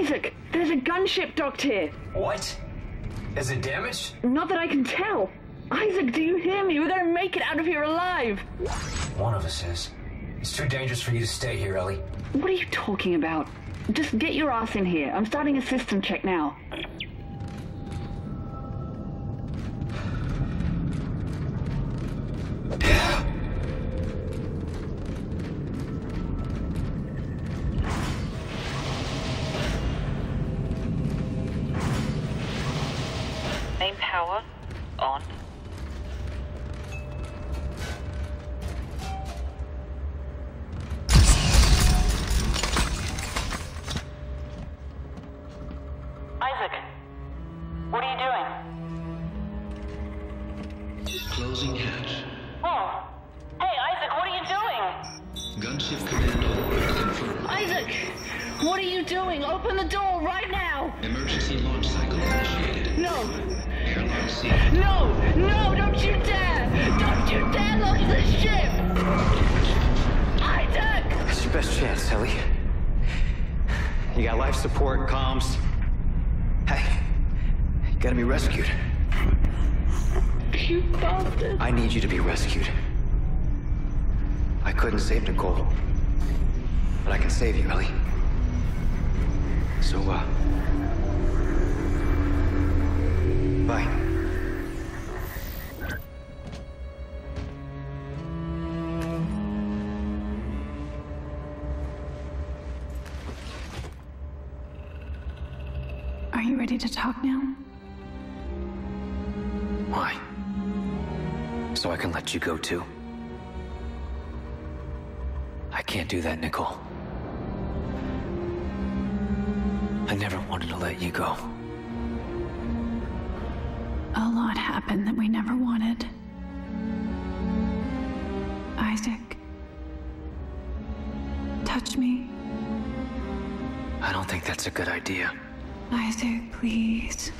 Isaac, there's a gunship docked here. What? Is it damaged? Not that I can tell. Isaac, do you hear me? We're gonna make it out of here alive. One of us is. It's too dangerous for you to stay here, Ellie. What are you talking about? Just get your ass in here. I'm starting a system check now. Isaac, what are you doing? Closing hatch. Oh, hey Isaac, what are you doing? Gunship command override confirmed. Isaac! What are you doing? Open the door right now! Emergency launch cycle initiated. No! Airlock sealed. No! No! Don't you dare! Don't you dare launch the ship! Isaac! It's your best chance, Ellie. You got life support, comms. Hey, you gotta be rescued. You bastard! I need you to be rescued. I couldn't save Nicole. But I can save you, Ellie. So, uh. Bye. Are you ready to talk now? Why? So I can let you go too? I can't do that, Nicole. I never wanted to let you go. A lot happened that we never wanted. Isaac. Touch me. I don't think that's a good idea. Isaac, please.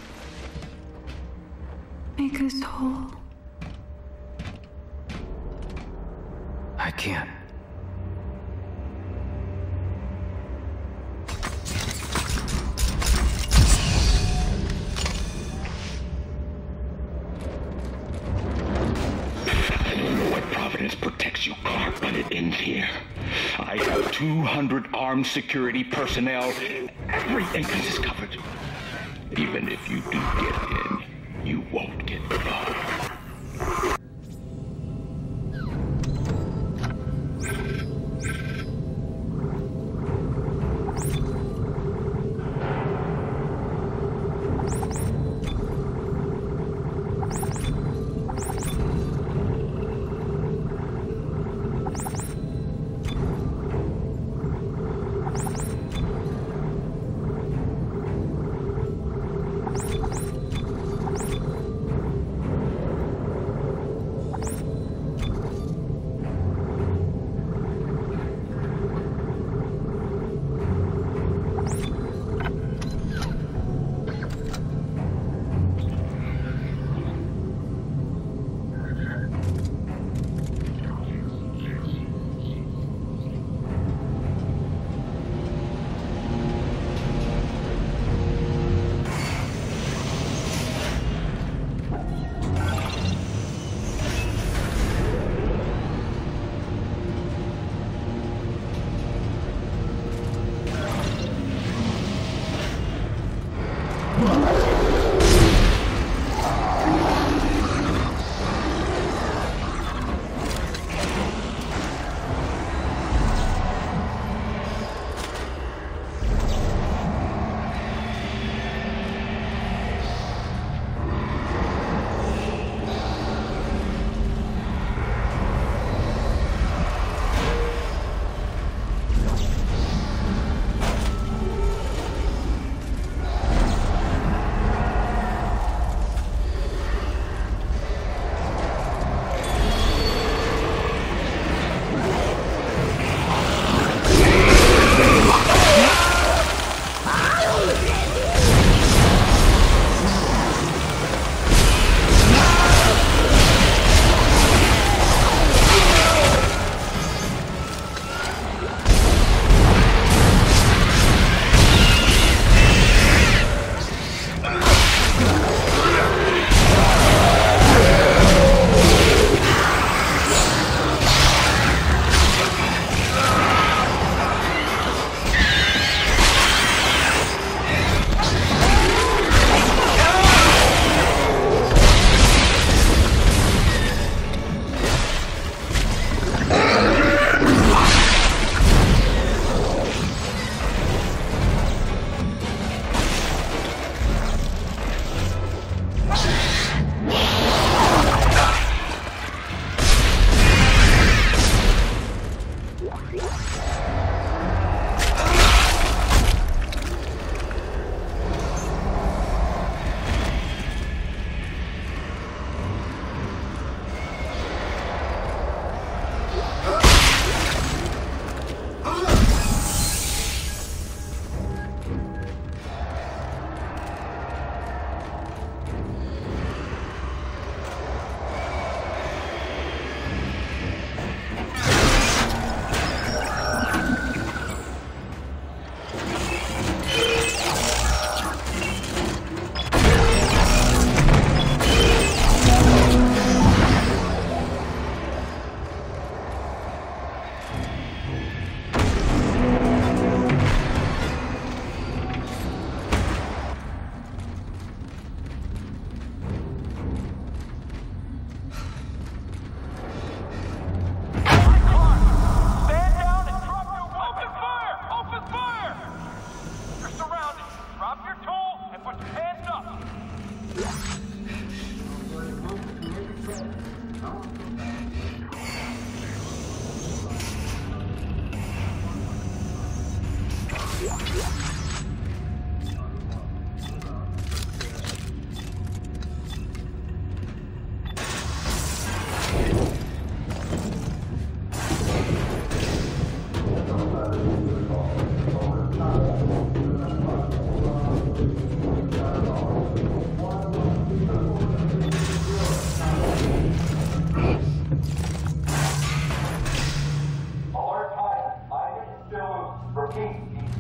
Make us whole. I can't. Know what Providence protects you can't let it end here. I have 200 armed security personnel. Every entrance is covered. Even if you do get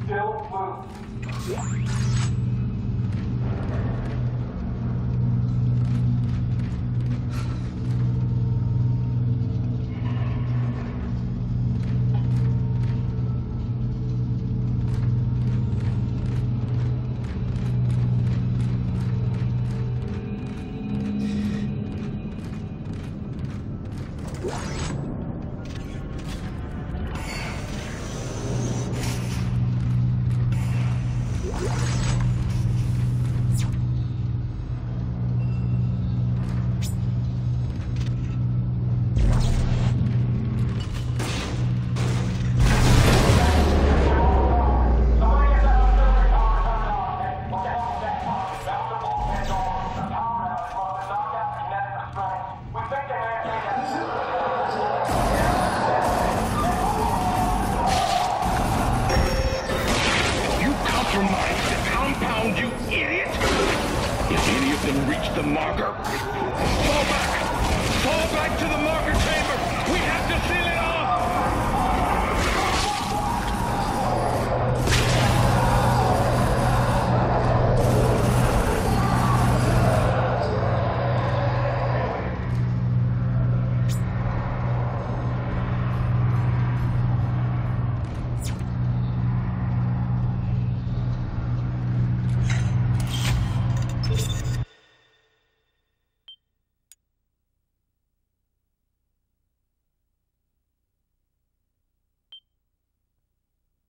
Still loose.